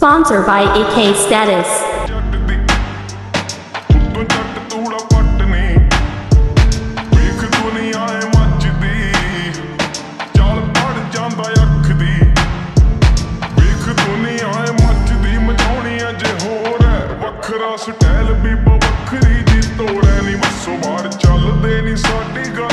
Sponsored by AK Status. ਵੱਖਰਾ style ਵੀ ਬਵੱਖਰੀ ਦੀ ਤੋੜੈ ਨਹੀਂ ਮਸੋ ਬਾਹਰ ਚੱਲਦੇ ਨਹੀਂ ਸਾਡੀ ਗੱਲ